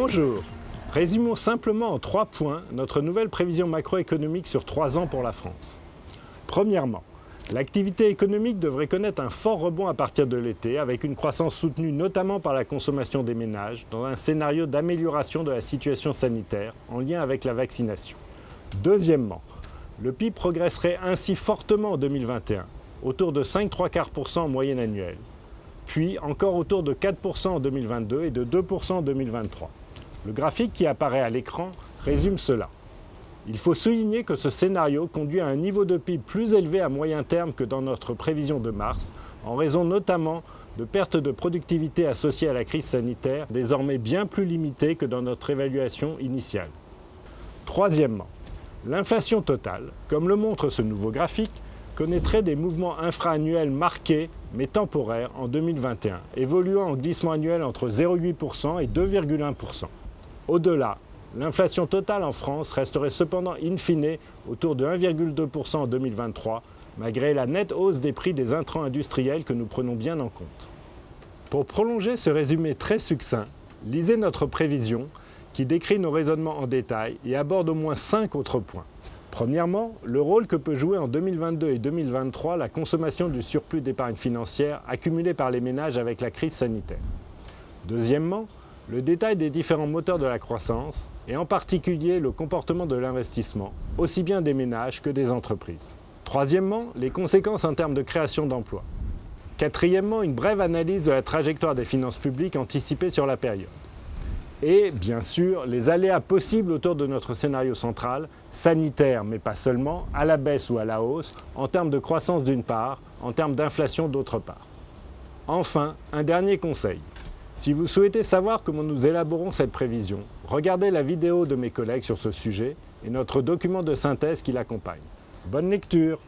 Bonjour Résumons simplement en trois points notre nouvelle prévision macroéconomique sur trois ans pour la France. Premièrement, l'activité économique devrait connaître un fort rebond à partir de l'été, avec une croissance soutenue notamment par la consommation des ménages, dans un scénario d'amélioration de la situation sanitaire en lien avec la vaccination. Deuxièmement, le PIB progresserait ainsi fortement en 2021, autour de 5,3% en moyenne annuelle, puis encore autour de 4% en 2022 et de 2% en 2023. Le graphique qui apparaît à l'écran résume cela. Il faut souligner que ce scénario conduit à un niveau de PIB plus élevé à moyen terme que dans notre prévision de mars, en raison notamment de pertes de productivité associées à la crise sanitaire, désormais bien plus limitées que dans notre évaluation initiale. Troisièmement, l'inflation totale, comme le montre ce nouveau graphique, connaîtrait des mouvements infra-annuels marqués mais temporaires en 2021, évoluant en glissement annuel entre 0,8% et 2,1%. Au-delà, l'inflation totale en France resterait cependant in fine autour de 1,2% en 2023, malgré la nette hausse des prix des intrants industriels que nous prenons bien en compte. Pour prolonger ce résumé très succinct, lisez notre prévision qui décrit nos raisonnements en détail et aborde au moins cinq autres points. Premièrement, le rôle que peut jouer en 2022 et 2023 la consommation du surplus d'épargne financière accumulé par les ménages avec la crise sanitaire. Deuxièmement, le détail des différents moteurs de la croissance, et en particulier le comportement de l'investissement, aussi bien des ménages que des entreprises. Troisièmement, les conséquences en termes de création d'emplois. Quatrièmement, une brève analyse de la trajectoire des finances publiques anticipée sur la période. Et bien sûr, les aléas possibles autour de notre scénario central, sanitaire mais pas seulement, à la baisse ou à la hausse, en termes de croissance d'une part, en termes d'inflation d'autre part. Enfin, un dernier conseil. Si vous souhaitez savoir comment nous élaborons cette prévision, regardez la vidéo de mes collègues sur ce sujet et notre document de synthèse qui l'accompagne. Bonne lecture